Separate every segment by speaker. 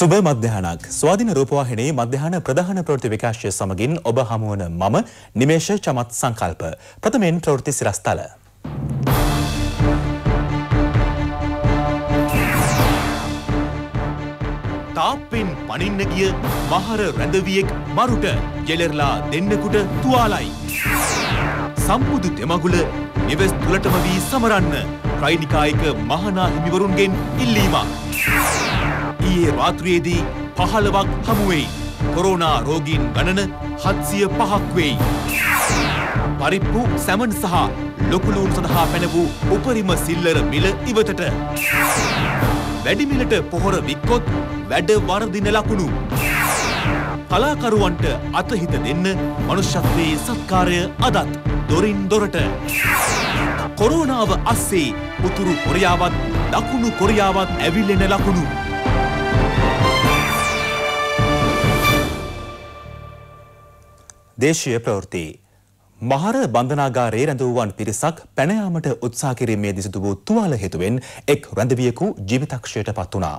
Speaker 1: සුබ මධ්‍යහනක් ස්වාධීන රූපවාහිනී මධ්‍යහන ප්‍රධාන ප්‍රවෘත්ති විකාශය සමගින් ඔබ හමුවන මම නිමේෂ චමත් සංකල්ප ප්‍රථමයෙන් ප්‍රවෘත්ති සිරස්තල. තාප්පෙන් පනින්න ගිය මහර රැඳවියෙක් මරුට ජෙලර්ලා දෙන්නෙකුට තුවාලයි. සම්බුදු දෙමගුල නිවෙස් තුළටම වී සමරන්න ප්‍රයිනිකායික මහනා හිමිවරුන්ගෙන් ඉල්ලීමක්. ඊයේ රාත්‍රියේදී පහළවක් හමුවෙයි. කොරෝනා රෝගීන් ගණන හත්සිය පහක් වෙයි. පරිප්පු සැමන් සහ ලොකුලූන් සඳහා පැන වූ උපරිම සිල්ලර මිල ඉවතට. වැඩිමිලට පොහොර වික්කොත් වැඩ වරදින ලකුණු. කලාකරුවන්ට අතහිත දෙන්න මනුෂ්‍යත්වයේ සත්කාරය අදත් දොරින් දොරට. කොරෝනාව අස්සේ උතුරු කොරියාවත් දකුණු කොරියාවත් ඇවිල්ලෙන ලකුණු. දේශීය ප්‍රවෘත්ති. මහර බන්ධනාගාරයේ රැඳවුවන් පිරිසක් පැනයාමට උත්සා කිරීමේදී සිදු වූ තුවාල හේතුවෙන් එක් රැඳවියෙකු ජීවිතක්ෂයට පත් වුණා.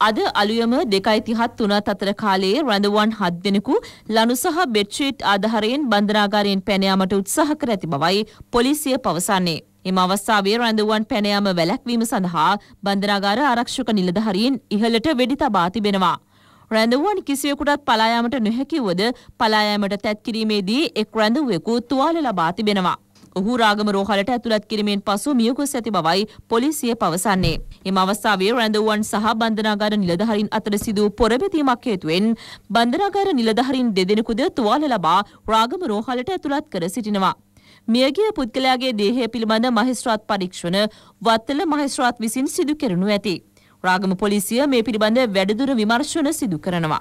Speaker 2: අද අලුයම දෙකයි තිහත් තුනත් අතර කාලයේ රැඳවන් හත් දෙනෙකු ලනු සහ බෙඩ්ෂීට් ආධාරයෙන් බන්ධනාගාරයෙන් පැනයාමට උත්සාහ කර ඇති බවයි පොලිසිය පවසන්නේ. එම අවස්ථාවේ රැඳවන් පැනයාම වැලැක්වීම සඳහා බන්ධනාගාර ආරක්ෂක නිලධහරින් ඉහළට වෙඩි තබා තිබෙනවා. රැඳවුවන් කිසිවෙකුටත් පලායාමට නොහැකිවද පලායෑමට තැත් කිරීමේදී එක් රැඳවුවෙකු තුවාල ලබා තිබෙනවා. ඔහු රාගම රෝහලට ඇතුළත් කිරීමෙන් පසු මියගොස් ඇති බවයි පොලිසිය පවසන්නේ. එම අවස්ථාවේ රැඳවුවන් සහ බන්ධනාගාර නිලධහරින් අතර සිදු පොරබැතීමක් හේතුවෙන් බන්ධනාගාර නිලධහරින් දෙදෙනෙකුද තුවාල ලබා රාගම රෝහලට ඇතුළත් කර සිටිනවා. මියගිය පුද්ගලයාගේ දේහය පිළිබඳ මහිස්ත්‍රාත් පරීක්ෂණ වත්තල මහිස්ත්‍රාත් විසින් සිදු කෙරනු ඇති. රාගම පොලිසිය මේ පිළිබඳ වැඩදුර විමර්ශන සිදු කරනවා.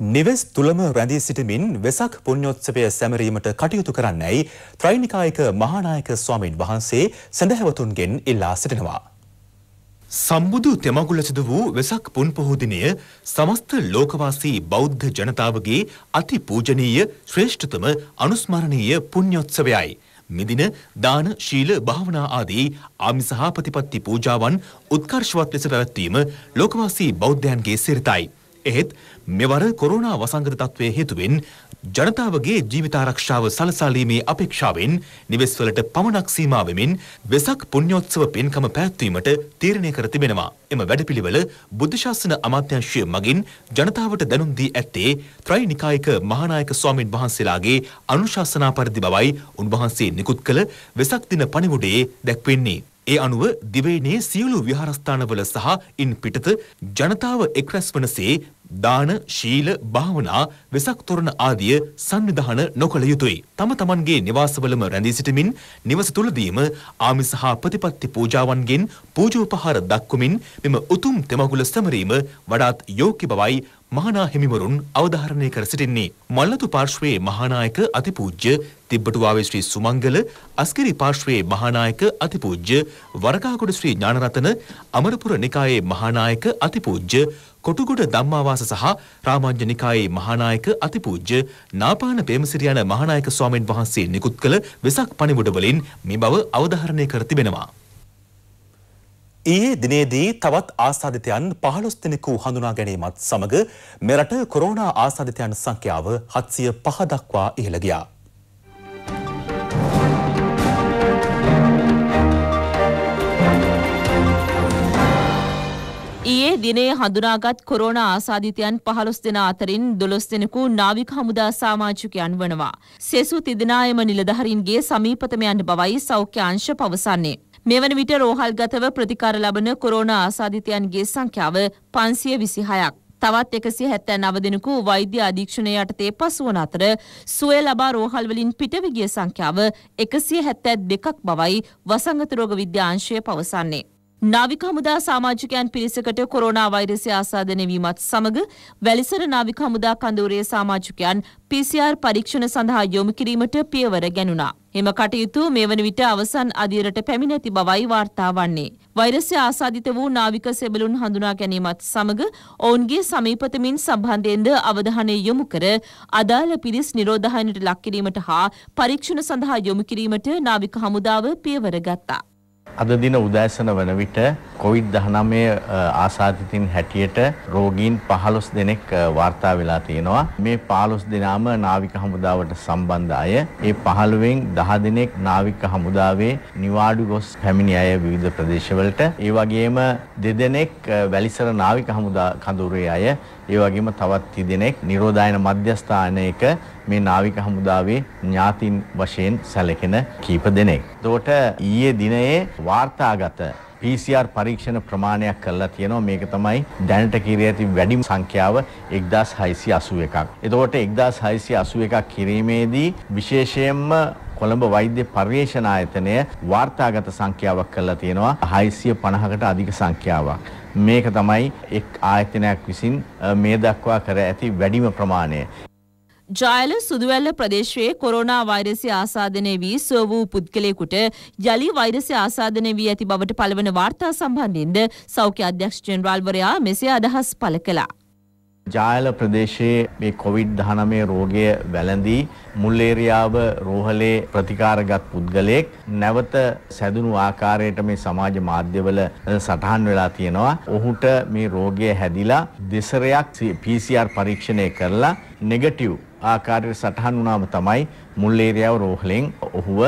Speaker 1: නිවෙස් තුළම රැඳී සිටමින් වෙසක් පුණ්‍යෝත්සවය සැමරීමට කටයුතු කරන්නයි ත්‍රෛනිකායක මහානායක ස්වාමීන් වහන්සේ සැඳහැවතුන්ගෙන් ඉල්ලා සිටිනවා. සම්බුදු තෙමගුල සිදු වූ වෙසක් පුන් පොහෝදිනය සමස්ත ලෝකවාසී බෞද්ධ ජනතාවගේ අති පූජනීය ශ්‍රේෂ්ඨතම අනුස්මරණීය පුණ්‍යෝත්සවයයි. මිදින දාන ශීල භාවනා ආදී ආමිසහා ප්‍රතිපත්ති පූජාවන් උත්කර්ෂවත් ලෙස පැවැත්වීම ලෝකවාසී බෞද්ධයන්ගේ සිරිතයි. එහෙත් මෙවර කොරෝනා වසංගත තත්ත්වය හේතුවෙන් ජනතාවගේ ජීවිතාරක්ෂාව සලසාලීමේ අපේක්ෂාවෙන් නිවෙස්වලට පමණක් සීමා වෙමින් වෙසක් පුණ්‍යෝත්සව පින්කම පැවැත්වීමට තීරණය කර තිබෙනවා. එම වැඩපිළිවෙල බුද්ධ ශාසන අමාත්‍යාංශය මගින් ජනතාවට දැනුම් දී ඇත්තේ ත්‍රිනිකායික මහානායක ස්වාමින් වහන්සේලාගේ අනුශාසනා පරිදි බවයි උන්වහන්සේ නිකුත් කළ වෙසක් දින පණිවුඩයේ දැක්වෙන්නේ. ඒ අනුව දිවයිනේ සියලු විහාරස්ථානවල සහ ඉන් පිටත ජනතාව එක්රැස් වනසේ දාන ශීල භාවනා වෙසක් තොරණ ආදිය සංවිධාන නොකළ යුතුයි. තම තමන්ගේ නිවාසවලම රැඳී සිටමින් නිවස තුළදීම ආමිස හා ප්‍රතිපත්ති පූජාවන්ගෙන් පූජෝපහාර දක්වමින් මෙම උතුම් තෙමගුල සැමරීම වඩාත් යෝග්‍ය බවයි මහනා හිමිවරුන් අවධාරණය කර සිටින්නේ. මල්ලතු පාර්ශ්වයේ මහානායක අතිපූජ්‍ය තිබ්බටුවාවේ ශ්‍රී සුමංගල අස්කිරි පාර්ශ්වයේ මහානායක අතිපූජ්‍ය වරකාගොඩ ශ්‍රී ඥානරතන අමරපුර නිකායේ මහානායක අතිපූජ්‍ය කොටුගොඩ ධම්මාවාස සහ රාමාංජ නිකායේ මහානායක අතිපූජ්‍ය නාපාන පේමසිරි යන මහානායක ස්වාමීන් වහන්සේ නිකුත් කළ වෙසක් පණිවුඩ වලින් මේ බව අවධාරණය කර තිබෙනවා. ඊයේ දිනේදී තවත් ආසාදිතයන් පහළොස් දෙනෙකු හඳුනා ගැනීමත් සමග මෙරට කොරෝනා ආසාදිතයන් සංඛ්‍යාව හත්සිය පහ දක්වා ඉහළ ගියා.
Speaker 2: ඊයේ දිනේ හඳුනාගත් කොරෝනා ආසාදිතයන් පහළොස් දෙනා අතරින් දොළොස් දෙනෙකු නාවික හමුදා සාමාජිකයන් වනවා. සෙසු තිදෙනායම නිලධහරින්ගේ සමීපතමයන් බවයි සෞඛ්‍ය අංශ පවසන්නේ. මෙවන විට රෝහල්ගතව ප්‍රතිකාර ලබන කොරෝනා ආසාධිතයන්ගේ සංඛ්‍යාව පන්සිය විසිහයක්. තවත් එකසි හැත්තෑ නව දෙනෙකු වෛද්‍ය අධීක්ෂණය යටතේ පසුවන අතර සුවය ලබා රෝහල්වලින් පිටවගිය සංඛ්‍යාව එකසිය හැත්තෑ දෙකක් බවයි වසංගත රෝග විද්‍යාංශය පවසන්නේ. නාවික හමුදා සාමාජිකයන් පිරිසකට කොරෝනා වෛරසය ආසාදනය වීමත් සමග වැලිසර නාවික හමුදා කඳවුරේ සාමාජිකයන් PCR පරීක්ෂණ සඳහා යොමු කිරීමට පියවර ගැනුණා. එම කටයුතු මේ වන විට අවසන් අදියරට පැමිණ ඇති බවයි වාර්තා වන්නේ. වෛරසය ආසාදිත වූ නාවික සෙබළුන් හඳුනා ගැනීමත් සමග ඔවුන්ගේ සමීපතමින් සම්බන්ධයෙන්ද අවධානය යොමු කර අදාළ පිරිස් නිරෝධහනයට ලක් කිරීමට හා පරීක්ෂණ සඳහා යොමු කිරීමට නාවික හමුදාව පියවර ගත්තා.
Speaker 3: අද දින උදෑසන වන විට කොවිඩ් දහනමය ආසාධිතින් හැටියට රෝගීන් පහළොස් දෙනෙක් වාර්තා වෙලා තියෙනවා. මේ පාලොස් දෙනාම නාවික හමුදාවට සම්බන්ධ අය. ඒ පහළුවෙන් දහ දෙනෙක් නාවික හමුදාවේ නිවාඩු ගොස් පැමිණි අය විවිධ ප්‍රදේශවලට. ඒ වගේම දෙදෙනෙක් වැලිසර නාවික හමුදා කඳුරේ අය. ඒ වගේම තවත් තිදෙනෙක් නිරෝධායන මධ්‍යස්ථානයක මේ නාවික හමුදාවේ ඥාතින් වශයෙන් සැලකෙන කීප දෙනෙක්. එතකොට ඊයේ දිනයේ වාර්තාගත PCR පරීක්ෂණ ප්‍රමාණයක් කරලා තියෙනවා මේක තමයි දැනට කිරී ඇති වැඩිම සංඛ්‍යාව 1681ක්. එතකොට 1681ක් කිරීමේදී විශේෂයෙන්ම කොළඹ වෛද්‍ය පර්යේෂණ ආයතනය වාර්තාගත සංඛ්‍යාවක් කරලා තියෙනවා 650කට අධික සංඛ්‍යාවක්. මේක තමයි එක් ආයතනයක් විසින් මේ දක්වා කර ඇති වැඩිම ප්‍රමාණය.
Speaker 2: ජායල සුදුවැල්ල ප්‍රදේශයේ කොරෝනා වෛරසය ආසාධනය වී සුව වූ පුද්ගලයෙකුට යළි වෛරසය ආසාධනය වී ඇති බවට පළවන වාර්තා සම්බන්ධයෙන්ද සෞඛ්‍ය අධ්‍යක්ෂ ජෙනරාල්වරයා මෙසේ අදහස් පළ කළා.
Speaker 3: ජායල ප්‍රදේශයේ මේ කොවිඩ්-19 රෝගය වැළඳී මුල්ලේරියාව රෝහලේ ප්‍රතිකාරගත් පුද්ගලයෙක් නැවත සැදුණු ආකාරයට මේ සමාජ මාධ්‍යවල සටහන් වෙලා තියෙනවා. ඔහුට මේ රෝගය හැදිලා දෙසරයක් PCR පරීක්ෂණය කරලා නෙගටිව් ආකාරයට සටහන් වුණාම තමයි මුල්ලේරියාව රෝහලෙන් ඔහුව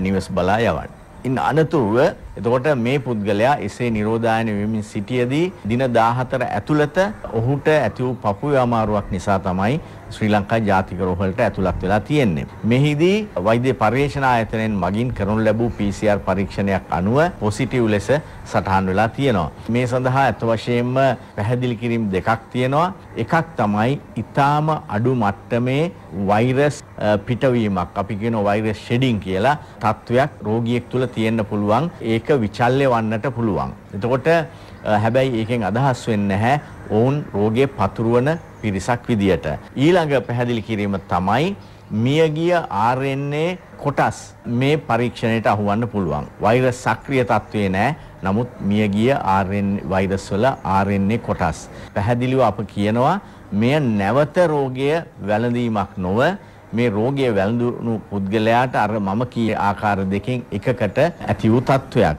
Speaker 3: නිවස් බලා යවන්නේ. ඉන් අනතුරුව එතකොට මේ පුද්ගලයා එසේ නිරෝධායන වෙමින් සිටියදී දින 14 ඇතුළත ඔහුට ඇති වූ පපුවේ අමාරුවක් නිසා තමයි ශ්‍රී ලංකා ජාතික රෝහලට ඇතුළත් වෙලා තියෙන්නේ. මෙහිදී වෛද්‍ය පර්යේෂණ ආයතනයෙන් මගින් කරනු ලැබූ PCR පරීක්ෂණයක් අනුව පොසිටිව් ලෙස සටහන් වෙලා තියෙනවා. මේ සඳහා අත් වශයෙන්ම පැහැදිලි කිරීම් දෙකක් තියෙනවා. එකක් තමයි ඊටාම අඩු මට්ටමේ වෛරස් පිටවීමක් අපි කියන වෛරස් ෂෙඩින් කියලා තත්වයක් රෝගියෙක් තුළ තියෙන්න පුළුවන්. ඒක ඒක විචල්්‍ය වන්නට පුළුවන්. එතකොට හැබැයි ඒකෙන් අදහස් වෙන්නේ නැහැ ඔවුන් රෝගය පතුරවන පිරිසක් විදියට. ඊළඟ පැහැදිලි කිරීම තමයි මියගිය RNA කොටස් මේ පරීක්ෂණයට අහුවන්න පුළුවන්. වෛරස් සක්‍රිය තත්ත්වේ නෑ. නමුත් මියගිය RNA වෛරස් වල RNA කොටස්. පැහැදිලිව අප කියනවා මෙය නැවත රෝගය වැළඳීමක් නොව මේ රෝගය වැළඳුණු පුද්ගලයාට අර මම කී ආකාර දෙකෙන් එකකට ඇති වූ තත්ත්වයක්.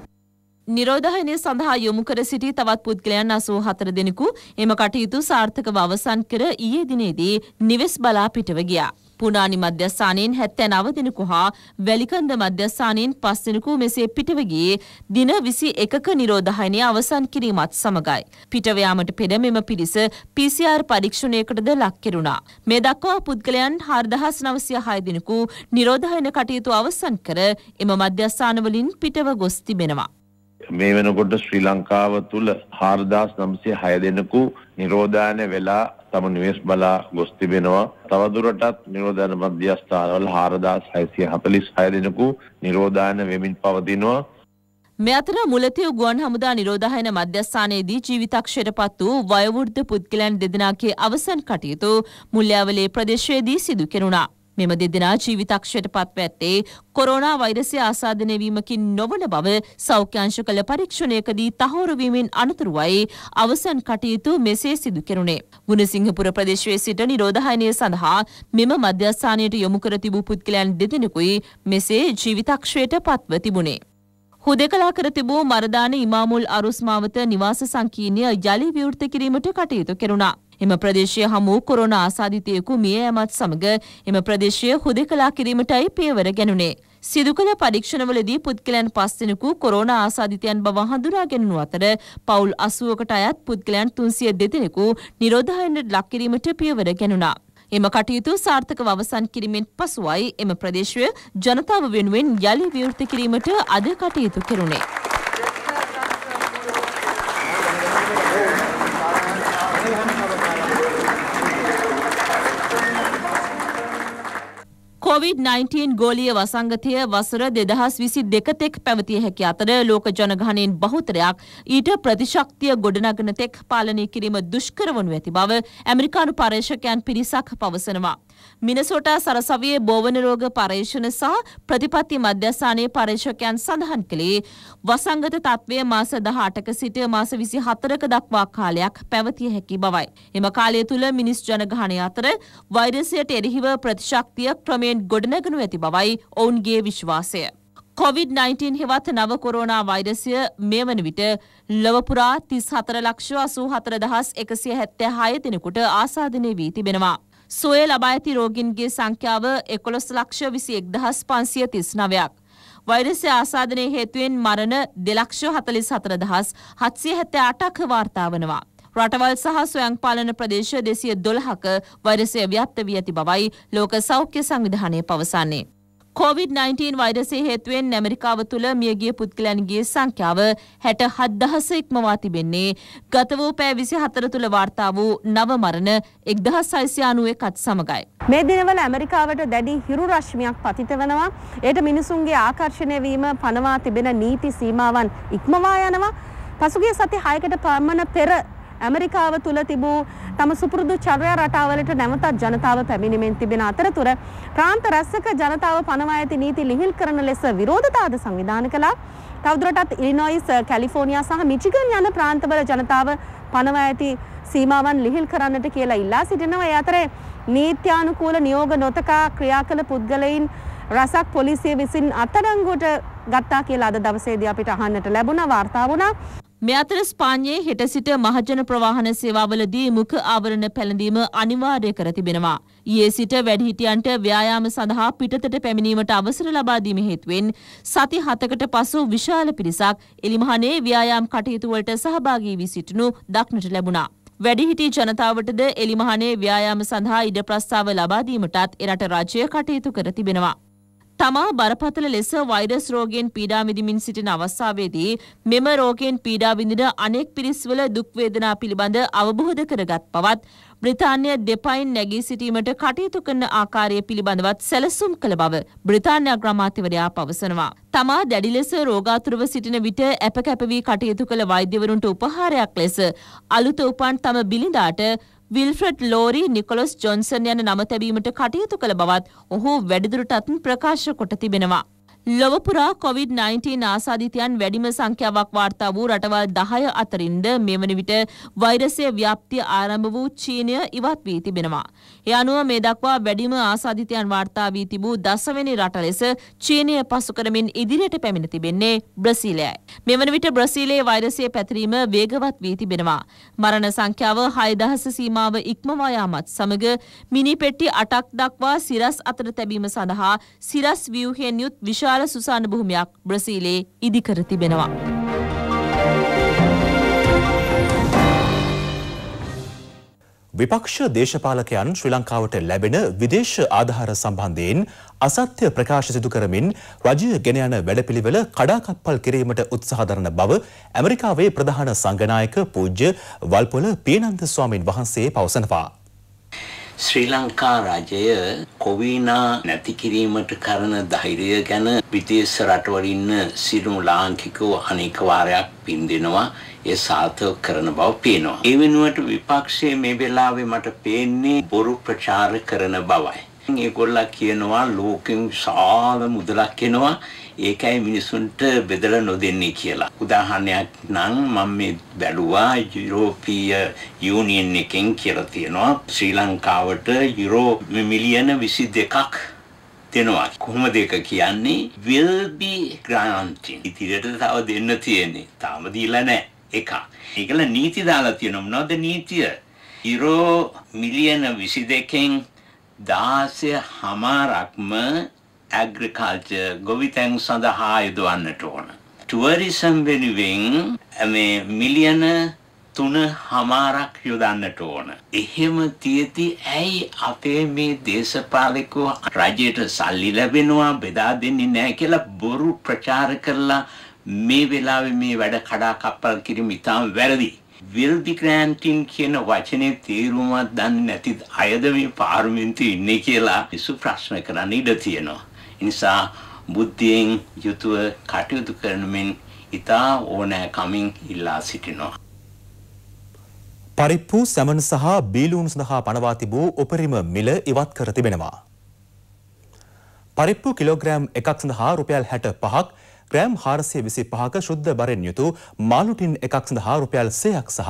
Speaker 2: නිරෝධහනය සඳහා යොමු කර සිටි තවත් පුද්ගලයන් අසූ හතර දෙනෙකු එම කටයුතු සාර්ථකව අවසන් කර ඊයේ දිනේදී නිවෙස් බලා පිටව ගියා. පුනානි මධ්‍යස්ථානයෙන් හැත්තෑ නව දෙනෙකු හා වැලිකන්ද මධ්‍යස්ථානයෙන් පස් දෙනෙකු මෙසේ පිටවගේ දින විසි එකක නිරෝධහයනය අවසන් කිරීමත් සමගයි. පිටවයාමට පෙර මෙම පිරිස PCR පරීක්ෂණයකටද ලක්කෙරුණා. මේ දක්වා පුද්ගලයන් හර්දහස් නවසිය හය දෙනෙකු නිරෝධහයන කටයුතු අවසන් කර එම මධ්‍යස්ථානවලින් පිටව ගොස් තිබෙනවා.
Speaker 4: මේ වෙනකොට ශ්‍රී ලංකාව තුළ හාරදාස් නම්සය හය දෙනෙකු නිරෝධායන වෙලා තම නිවෙස් බලා ගොස් තිබෙනවා. තවදුරටත් නිරෝධායන මධ්‍යස්ථානවල හාරදාස් හයිසිය හතලිස් හය දෙනෙකු නිරෝධායන වෙමින් පවතිනවා.
Speaker 2: මෙ අතර මුලතිව් ගුවන් හමුදා නිරෝධහයන මධ්‍යස්ථානයේදී ජීවිතක්ෂයට පත් වූ වයවෘද්ධ පුද්ගලයන් දෙදෙනාගේ අවසන් කටයුතු මුල්්‍යාවලේ ප්‍රදේශයේදී සිදු කෙරුණා. මෙම දෙදෙනා ජීවිතක්ෂයට පත්ව ඇත්තේ කොරෝනා වෛරසය ආසාධනයවීමකින් නොවන බව සෞඛ්‍යංශ කළ පරීක්ෂණයකදී තහවුරුවීමෙන් අනතුරුවයි අවසන් කටයුතු මෙසේ සිදු කෙරුණේ. ගුණසිංහපුර ප්‍රදේශයේ සිට නිරෝධහයනය සඳහා මෙම මධ්‍යස්ථානයට යොමු කර තිබූ පුද්ගලයන් දෙදෙනෙකුයි මෙසේ ජීවිතක්ෂයට පත්ව තිබුණේ. හුදෙකලා කර තිබූ මරදාන ඉමාමුල් අරුස්මාවත නිවාස සංකීර්ණය යළි විවෘත කිරීමට කටයුතු කෙරුණා. එම ප්‍රදේශය හමු කොරෝන ආසාධිතයකු මිය ඇමත් සමග එම ප්‍රදේශය හුදෙකලා කිරීමටයි පියවර ගැනුණේ. සිදු කළ පරීක්ෂණවලදී පුද්ගලයන් පස්දෙනෙකු කොරෝන ආසාධිතයන් බව හඳුනාගෙනනු අතර පවුල් අසුවකට අයත් පුද්ගලයන් තුන්සිය දෙදෙනෙකු නිරෝධහයන්නට ලක්කිරීමට පියවර ගැනුණා. එම කටයුතු සාර්ථකව අවසන් කිරීමෙන් පසුවයි එම ප්‍රදේශය ජනතාව වෙනුවෙන් යළි විවෘත කිරීමට අද කටයුතු කෙරුණේ. කොවිD-19 ගෝලිය වසංගතය වසර දෙදහස් විසි දෙකතෙක් පැවතිය හැකි අතර ලෝක ජනගහනයෙන් බහුතරයක් ඊට ප්‍රතිශක්තිය ගොඩනගන තෙක් පාලනය කිරීම දුෂ්කරවනු ඇති බව ඇමරිකානු පර්ේෂකයන් පිරිසක් පවසනවා. මිනසෝටා සරසවියේ බෝවන රෝග පර්යේෂණ සහ ප්‍රතිපත්ති මධ්‍යස්ථානයේ පර්යේෂකයන් සඳහන් කළේ වසංගත තත්ත්වය මාස දහටක සිට මාස විසි හතරක දක්වා කාලයක් පැවතිය හැකි බවයි. එම කාලය තුළ මිනිස් ජනගහනය අතර වෛරසයට එරෙහිව ප්‍රතිශක්තිය ක්‍රමයෙන් ගොඩනැගනු ඇති බවයි ඔවුන්ගේ විශ්වාසය. කොවිD-19 හෙවත් නව කොරෝනා වෛරසය මේ වන විට ලොවපුරා තිස් හතර ලක්ෂ අසූ හතර දහස් එකසිය හැත්තෑ හය දෙනෙකුට ආසාධනය වී තිබෙනවා. සොය ලබා ඇති රෝගින්ගේ සංඛ්‍යාව එකොළොස් ලක්ෂ විසි එක්දහස් පන්සිය තිස් නවයක්. වෛරසය ආසාධනය හේතුවෙන් මරණ දෙලක්ෂ හතලිස් හතර දහස් හත්සිය හැත්තෑ අටක් වාර්තා වනවා. රටවල් සහ ස්වයං පාලන ප්‍රදේශ දෙසිය දොළහක වෛරසය ව්‍යප්ත වී ඇති බවයි ලෝක සෞඛ්‍ය සංවිධානය පවසන්නේ. COVID-19 වෛරසය හේතුවෙන් ඇමරිකාව තුළ මියගිය පුද්ගලයන්ගේ සංඛ්‍යාව හැට හද්දහස ඉක්මවා තිබෙන්නේ ගත වූ පෑ විසි හතර තුළ වාර්තා වූ නව මරණ එක්දහස් සයිසියානුව එකත් සමගයි.
Speaker 5: මේ දිනවල ඇමරිකාවට දැඩි හිරු රශ්මියක් පතිත වනවා. ඒට මිනිසුන්ගේ ආකර්ශණය වීම පනවා තිබෙන නීති සීමාවන් ඉක්මවා යනවා. පසුගිය සති හයකට පමණ පෙර ඇමරිකාව තුළ තිබූ තම සුපුරුදු චර්යා රටාවලට නැවතත් ජනතාව පැමිණිමෙන් තිබෙන අතරතුර ප්‍රාන්ත රැස්සක ජනතාව පනවා ඇති නීති ලිහිල් කරන ලෙස විරෝධතාද සංවිධාන කළා. තවදුරටත් ඉලිනොයිස් කැලිෆෝනියා සහ මිචිගන් යන ප්‍රාන්තවල ජනතාව පනවා ඇති සීමාවන් ලිහිල් කරන්නට කියලා ඉල්ලා සිටිනවා. ඒ අතරේ නීත්‍යානුකූල නියෝග නොතකා ක්‍රියා කළ පුද්ගලයින් රසක් පොලිසිය විසින් අත්අඩංගුවට ගත්තා කියලා අද දවසේදී අපිට අහන්නට ලැබුණා වාර්තා වුණා.
Speaker 2: මේ අතර ස්පාඤ්ඤයේ හෙට සිට මහජන ප්‍රවාහන සේවාවලදී මුඛ ආවරණ පැළඳීම අනිවාර්ය කර තිබෙනවා. ඊයේ සිට වැඩිහිටියන්ට ව්‍යායාම සඳහා පිටතට පැමිණීමට අවසර ලබා දීම හේතුවෙන් සති හතකට පසු විශාල පිරිසක් එලිමහනේ ව්‍යායාම් කටයුතු වලට සහභාගී වී සිටිනු දක්නට ලැබුණා. වැඩිහිටි ජනතාවටද එලිමහනේ ව්‍යායාම සඳහා ඉඩ ප්‍රස්තාව ලබා දීමටත් එරට රජය කටයුතු කර තිබෙනවා. තමා බරපතල ලෙස වෛරස් රෝගයෙන් පීඩා විඳිමින් සිටින අවස්ථාවේදී මෙම රෝගයෙන් පීඩා විඳින අනෙක් පිරිස්වල දුක් වේදනා පිළිබඳ අවබෝධ කරගත් බවත් බ්‍රිතාන්‍ය දෙපයින් නැගී සිටීමට කටයුතු කරන ආකාරය පිළිබඳවත් සැලසුම් කළ බව බ්‍රිතාන්‍ය අග්‍රාමාත්‍යවරයා පවසනවා. තමා දැඩි ලෙස රෝගාතුරව සිටින විට ඇප කැපවී කටයුතු කළ වෛද්‍යවරුන්ට උපහාරයක් ලෙස අලුත උපන් තම බිලිඳාට විල්ෆ්‍රඩ් ලෝරි නිකොලොස් ජොන්සන් යන නම තැබීමට කටයුතු කළ බවත් ඔහු වැඩිදුරටත් ප්‍රකාශ කොට තිබෙනවා. ලොවපුරා කොවිD-19 ආසාධිතයන් වැඩිම සංඛ්‍යාවක් වාර්තා වූ රටවල් දහය අතරින්ද මේ වන විට වෛරසය ව්‍යාප්තිය ආරම්භ වූ චීනය ඉවත් වී තිබෙනවා. ඒ අනුව මේ දක්වා වැඩිම ආසාධිතයන් වාර්තා වී තිබූ දසවැනි රට ලෙස චීනය පසු කරමින් ඉදිරියට පැමිණ තිබෙන්නේ බ්‍රසීලයයි. මේ වන විට බ්‍රසීලයේ වෛරසය පැතිරීම වේගවත් වී තිබෙනවා. මරණ සංඛ්‍යාව හයදහස සීමාව ඉක්මවා යාමත් සමග මිනි පෙට්ටි අටක් දක්වා සිරස් අතර තැබීම සඳහා සිරස් ව්‍යූහයෙන් යුත් විශාල විශාල සුසාන භූමියක් බ්‍රසීලයේ ඉදිකර තිබෙනවා.
Speaker 1: විපක්ෂ දේශපාලකයන් ශ්‍රී ලංකාවට ලැබෙන විදේශ ආධාර සම්බන්ධයෙන් අසත්‍ය ප්‍රකාශ සිදු කරමින් රජය ගෙන යන වැඩපිළිවෙල කඩාකප්පල් කිරීමට උත්සාහ දරන බව ඇමරිකාවේ ප්‍රධාන සංඝනායක පූජ්‍ය වල්පොල පියනන්ද ස්වාමීන් වහන්සේ පවසනවා.
Speaker 6: ශ්‍රී ලංකා රජය කොවීනා නැති කිරීමට කරන ධෛර්යය ගැන විදේශ රටවල ඉන්න සිරුම් ලාංකිකව අනේක වාරයක් පින්දෙනවා ඒ සාර්ථක කරන බව පේනවා. ඒ වෙනුවට විපක්ෂයේ මේ වෙලාවේ මට පේන්නේ බොරු ප්‍රචාර කරන බවයි. ඒගොල්ලා කියනවා ලෝකෙන් විශාල මුදලක් එනවා ඒකයි මිනිසුන්ට බෙදලා නොදෙන්නේ කියලා. උදාහරණයක් නම් මම මේ බැලුවා යුරෝපීය යූනියන් එකෙන් කියලා තියෙනවා ශ්‍රී ලංකාවට යුරෝ මිලියන 22ක් දෙනවා. කොහොමද ඒක කියන්නේ? will be granting. ඉතිරියට තව දෙන්න තියෙන්නේ. තාම දීලා නැහැ. එක. ඒකල නීති දාලා තියෙනවා. මොනවද නීතිය? යුරෝ මිලියන 22කින් 16 හමාරක්ම ඇග්‍රිකල්චර් ගොවිතැන් සඳහා යොදවන්නට ඕන. ටුවරිසම් වෙනුවෙන් මේ මිලියන තුන හමාරක් යොදන්නට ඕන. එහෙම තියෙති ඇයි අපේ මේ දේශපාලකෝ රජයට සල්ලි ලැබෙනවා බෙදා දෙන්නේ නැහැ කියලා බොරු ප්‍රචාර කරලා මේ වෙලාවේ මේ වැඩ කඩා කප්පල් කිරීම ඉතාම වැරදි. will be granting කියන වචනේ තේරුමක් දන්නේ නැති අයද මේ පාර්ලිමේන්තුවේ ඉන්නේ කියලා ඉසු ප්‍රශ්න කරන්න ඉඩ තියෙනවා. නිසා බුද්ධියෙන් යුතුව කටයුතු කරනමින් ඉතා ඕනෑ කමින් ඉල්ලා සිටිනවා.
Speaker 1: පරිප්පු සැමන් සහ බීලූන් සඳහා පනවා තිබූ උපරිම මිල ඉවත් කර තිබෙනවා. පරිප්පු කිලෝග්‍රෑම් එකක් සඳහා රුපියල් හැට පහක් ග්‍රෑම් හාරසිය විසි පහක ශුද්ධ බරෙන් යුතු මාලුටින් එකක් සඳහා රුපියල් සයක් සහ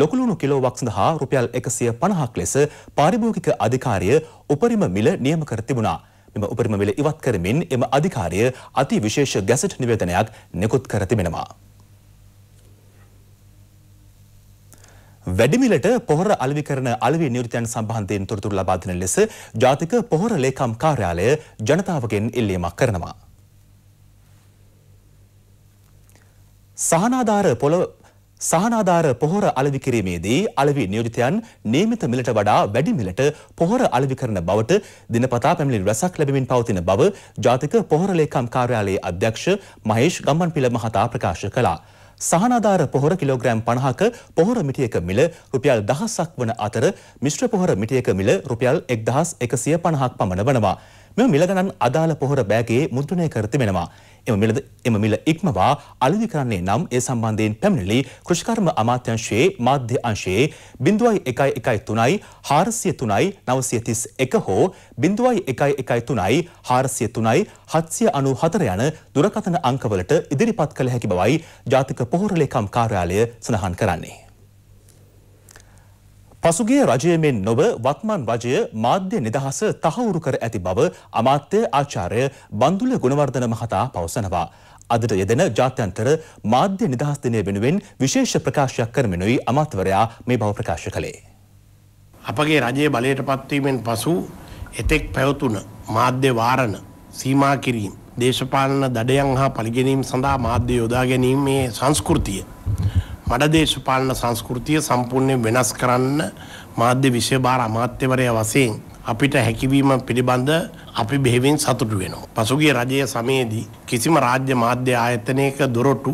Speaker 1: ලොකුලුණු කිලෝවක් සඳහා රුපියල් එකසිය පණහක් ලෙස පාරිභෝගික අධිකාරිය උපරිම මිල නියම කර තිබුණා. එම උපරිම මිල ඉවත් කරමින් එම අධිකාරිය අති විශේෂ ගැසට් නිවේදනයක් නිකුත් කර තිබෙනවා. වැඩිමිලට පොහොර අලවි කරන අලවි නියුරිතයන් සම්බන්ධයෙන් තොරතුරු ලබා දෙන ලෙස ජාතික පොහොර ලේකම් කාර්යාලය ජනතාවගෙන් ඉල්ලීමක් කරනවා. සහනාධාර පොළොව සහනාධාර පොහොර අලවි කිරීමේදී අලවි නියෝජිතයන් නියමිත මිලට වඩා වැඩි මිලට පොහොර අලවි කරන බවට දිනපතා පැමිණිලි රැසක් ලැබෙමින් පවතින බව ජාතික පොහොර ලේකම් කාර්යාලයේ අධ්‍යක්ෂ මහේෂ් ගම්මන්පිල මහතා ප්‍රකාශ කළා. සහනාධාර පොහොර කිලෝග්‍රෑම් 50ක පොහොර මිටියක මිල රුපියල් 1000ක් වන අතර මිශ්‍ර පොහොර මිටියක මිල රුපියල් 1150ක් පමණ වනවා. මෙම මිල ගණන් අදාළ පොහොර බෑගයේ මුද්‍රණය කර තිබෙනවා. එම මිලද එම මිල ඉක්මවා අලෙවි කරන්නේ නම් ඒ සම්බන්ධයෙන් පැමිණිලි කෘෂිකර්ම අමාත්‍යංශයේ මාධ්‍ය අංශයේ 0.113යි 403යි 931 හෝ 0.113යි 403යි 794 යන දුරකථන අංකවලට ඉදිරිපත් කළ හැකි බවයි ජාතික පොහොර ලේකම් කාර්යාලය සඳහන් කරන්නේ. පසුගිය රජය මෙන් නොව වත්මන් රජය මාධ්‍ය නිදහස තහවුරු කර ඇති බව අමාත්‍ය ආචාර්ය බන්දුල ගුණවර්ධන මහතා පවසනවා. අදට යෙදෙන ජාත්‍යන්තර මාධ්‍ය නිදහස් දිනය වෙනුවෙන් විශේෂ ප්‍රකාශයක් කරමිනුයි අමාත්‍යවරයා මේ බව ප්‍රකාශ කළේ.
Speaker 7: අපගේ රජයේ බලයට පත්වීමෙන් පසු එතෙක් පැවතුන මාධ්‍ය වාරණ සීමා කිරීම දේශපාලන දඩයන් හා පලිගැනීම් සඳහා මාධ්‍ය යොදා ගැනීමේ සංස්කෘතිය මඩ දේශපාලන සංස්කෘතිය සම්පූර්ණයෙන් වෙනස් කරන්න මාධ්‍ය විෂයභාර අමාත්‍යවරය වශයෙන් අපිට හැකිවීම පිළිබඳ අපි බෙහෙවින් සතුටු වෙනවා. පසුගිය රජය සමයේදී කිසිම රාජ්‍ය මාධ්‍ය ආයතනයක දොරටු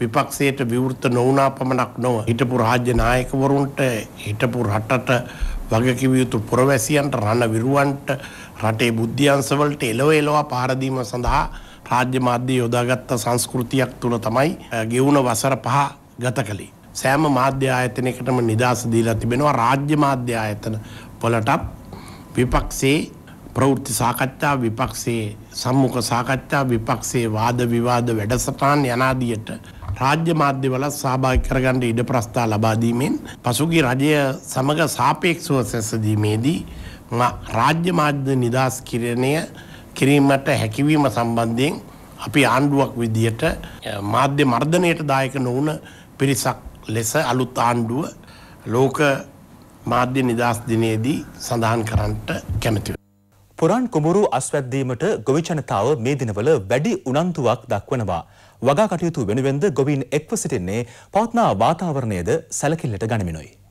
Speaker 7: විපක්ෂයට විවෘත නොවනා පමණක් නොව හිටපු රාජ්‍ය නායකවරුන්ට හිටපු රටට වගකිව යුතු පුරවැසියන්ට රණ විරුවන්ට රටේ බුද්ධ්‍යංශවලට එලව එලවා පහරදීම සඳහා රාජ්‍ය මාධ්‍ය යොදාගත්ත සංස්කෘතියක් තුළ තමයි ගෙවුණ වසර පහ ගත කළේ. සෑම මාධ්‍ය ආයතනයකටම නිදහස දීලා තිබෙනවා රාජ්‍ය මාධ්‍ය ආයතන වලටත් විපක්ෂයේ ප්‍රවෘත්ති සාකච්ඡා විපක්ෂයේ සම්මුඛ සාකච්ඡා විපක්ෂයේ වාද විවාද වැඩසටහන් යනාදියට රාජ්‍ය මාධ්‍යවල සහභාගී කරගන්න ඉඩ ප්‍රස්ථා ලබා දීමෙන් පසුගිය රජය සමග සාපේක්ෂව සැසඳීමේදී රාජ්‍ය මාධ්‍ය නිදහස් කිරණය කිරීමට හැකිවීම සම්බන්ධයෙන් අපි ආණ්ඩුවක් විදියට මාධ්‍ය මර්ධනයට දායක නොවන පිරිසක් ලෙස අලුත් ආණ්ඩුව ලෝක මාධ්‍ය නිදහස් දිනයේදී සඳහන් කරන්නට කැමතිව.
Speaker 1: පුරන් කුඹුරු අස්වැද්දීමට ගොවි ජනතාව මේ දිනවල වැඩි උනන්දුවක් දක්වනවා. වගා කටයුතු වෙනුවෙන්ද ගොවින් එක්ව සිටින්නේ පවත්නා වාතාවරණයද සැලකිල්ලට ගනිමිනුයි.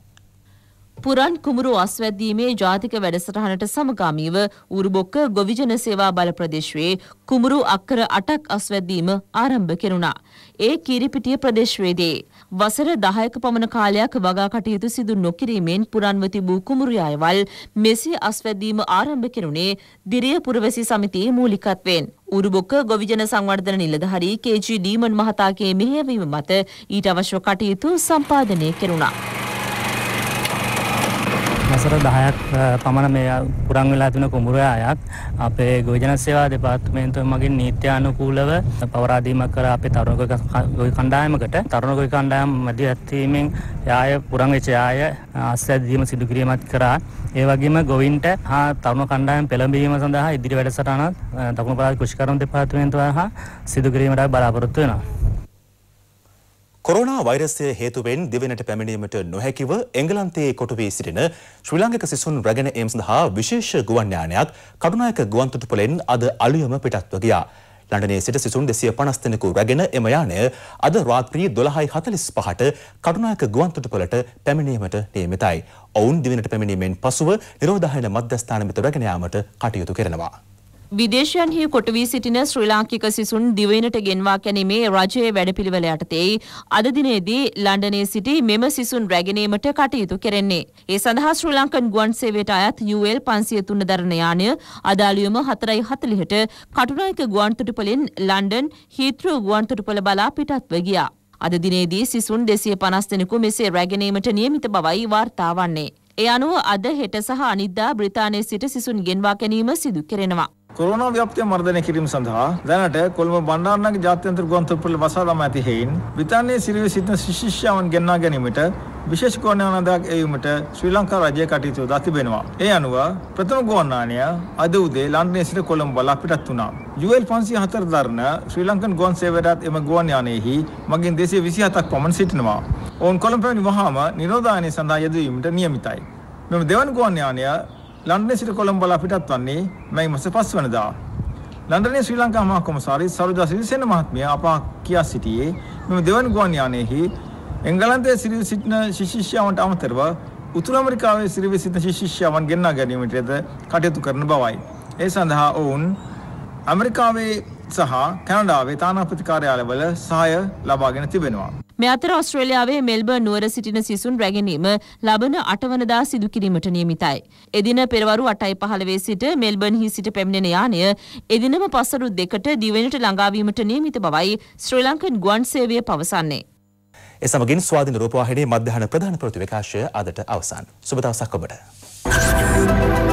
Speaker 2: පුරන් කුමරු අස්වැද්දීමේ ජාතික වැඩසටහනට සමගාමීව උරුබොක්ක ගොවිජන සේවා බල ප්‍රදේශයේ කුමරු අක්කර අටක් අස්වැද්දීම ආරම්භ කෙරුණා. ඒ කිරිපිටිය ප්‍රදේශවේදී. වසර දහයක පමණ කාලයක් වගා කටයුතු සිදු නොකිරීමෙන් පුරන්ව තිබූ කුමරු අයවල් මෙසේ අස්වැද්දීම ආරම්භ කෙරුණේ දිරිය පුරවැසි සමිතියේ මූලිකත්වෙන්. උරුබොක්ක ගොවිජන සංවර්ධන නිලධහරි කේජී ඩීමන් මහතාගේ මෙහෙයවීම මත ඊට අවශ්‍ය කටයුතු සම්පාදනය කෙරුණා.
Speaker 8: වසර දහයක් පමණ මේ පුරන් වෙලා තින කුඹුරයායක් අපේ ගෝජන සේවා දෙපාර්තමේන්තුව මගින් නීත්‍ය අනුකූලව පවරාදීමක් කර අපේ තරුණ ගොවි කණ්ඩායමකට. තරුණ ගොවි කණ්ඩායම් මැදි ඇත්වීමෙන් යාය පුරන් වෙච්ච යාය අස්වැද්දීම සිදු කිරීමත් කරා. ඒ වගේම ගොවින්ට හා තරුණ කණ්ඩායම් පෙළඹවීම සඳහා ඉදිරි වැඩසටහනත් දකුණු පළාත් කෘෂිකර්ම දෙපාර්තමේන්තුව හා සිදු කිරීමට බලාපොරොත්තු වෙනවා.
Speaker 1: කොරෝනා වෛරසය හේතුවෙන් දිවෙනට පැමිණීමට නොහැකිව එංගලන්තයේ කොටු වී සිටින ශ්‍රී ලාංකික සිසුන් රැගෙන ඒම් සඳහා විශේෂ ගුවන් යානයක් කටුනායක ගුවන්තොටුපළෙන් අද අලුයම පිටත්ව ගියා. ලන්ඩනයේ සිට සිසුන් දෙසිය පනස් දෙනෙකු රැගෙන එම යානය අද රාත්‍රී දොළහයි හතලිස් පහට කටුනායක ගුවන්තොටුපළට පැමිණීමට නියමිතයි. ඔවුන් දිවෙනට පැමිණීමෙන් පසුව නිරෝධායන මධ්‍යස්ථාන වෙත රැගෙන යාමට කටයුතු කරනවා.
Speaker 2: විදේශයන්හි කොටවී සිටින ශ්‍රී ලාංකික සිසුන් දිවයිනට ගෙන්වා කැනීමේ රජයේ වැඩපිළිවෙල යටතේ අද දිනේදී ලන්ඩනයේ සිටි මෙම සිසුන් රැගෙනීමට කටයුතු කෙරෙන්නේ. ඒ සඳහා ශ්‍රී ලංකන් ගුවන් සේවයට අයත් UL 503 දරණ යානය අදාළියම 4:40ට කටුනායක ගුවන්තොටුපළින් ලන්ඩන් හීත්‍රෝ ගුවන්තොටුපළ බලා පිටත්ව ගියා. අද දිනේදී සිසුන් 250 දෙනෙකු මෙසේ රැගෙනීමට නියමිත බවයි වාර්තා වන්නේ. ඒ අනුව අද හෙට සහ අනිද්දා බ්‍රිතාන්‍යයේ සිට සිසුන් ගෙන්වා ගැනීම සිදු කෙරෙනවා.
Speaker 9: කොරෝනා ව්‍යාප්තිය මර්ධනය කිරීම සඳහා දැනට කොළඹ බණ්ඩාරනායක ජාත්‍යන්තර ගුවන්තොටුපළ වසා දමා ඇති හේයින් බ්‍රිතාන්‍යයේ සිරිවි සිටින ශිෂ්‍යයන් ගෙන්වා ගැනීමට විශේෂ ගුවන් යානයක් එවීමට ශ්‍රී ලංකා රජය කටයුතු යොදා තිබෙනවා. ඒ අනුව ප්‍රථම ගුවන් යානය අද උදේ ලන්ඩනයේ සිට කොළඹ බලා පිටත් වුණා. UL 504 දරන ශ්‍රී ලංකන් ගුවන් සේවයටත් එම ගුවන් යානයේහි මගින් 227ක් පමණ සිටිනවා. ඔවුන් කොළඹ පැමිණි වහාම නිරෝධායනය සඳහා යෙදවීමට නියමිතයි. මෙම දෙවන ගුවන් යානය ලන්ඩනයේ සිට කොළඹ බලා පිටත් වන්නේ මැයි මාස 5 වෙනිදා. ලන්ඩනයේ ශ්‍රී ලංකා මහා කොමසාරි සරුජා සිරිසේන මහත්මිය අප කියා සිටියේ මෙම දෙවන ගුවන් යානයේහි එංගලන්තයේ සිරිව සිටින ශිෂ්‍යයන්ට අමතරව උතුරු ඇමරිකාවේ සිරිව සිටින ශිෂ්‍යයන් ගෙන්වා ගැනීමටද කටයුතු කරන බවයි. ඒ සඳහා ඔවුන් ඇමරිකාවේ සහ කැනඩාවේ තානාපති කාර්යාලවල සහාය ලබාගෙන තිබෙනවා.
Speaker 2: මේ අතර ඔස්ට්‍රේලියාවේ මෙල්බර්න් නුවර සිටින සිසුන් රැගෙනීම ලබන අටවනදා සිදු කිරීමට නියමිතයි. එදින පෙරවරු 8:15 සිට මෙල්බර්න්හි සිට පැමිණෙන යානය එදිනම පසරු දෙකට දිවෙනට ළඟාවීමට නියමිත බවයි ශ්‍රී ලංකන් ගුවන් සේවය පවසන්නේ.
Speaker 1: ඒ සමගින් ස්වාධීන රූපවාහිනී මධ්‍යහන ප්‍රධාන ප්‍රති විකාශය අදට අවසන්. සුබ දවසක් ඔබට.